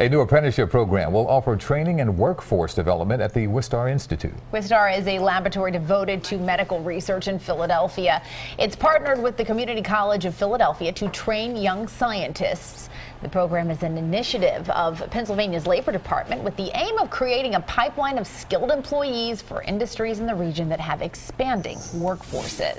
A new apprenticeship program will offer training and workforce development at the Wistar Institute. Wistar is a laboratory devoted to medical research in Philadelphia. It's partnered with the Community College of Philadelphia to train young scientists. The program is an initiative of Pennsylvania's Labor Department with the aim of creating a pipeline of skilled employees for industries in the region that have expanding workforces.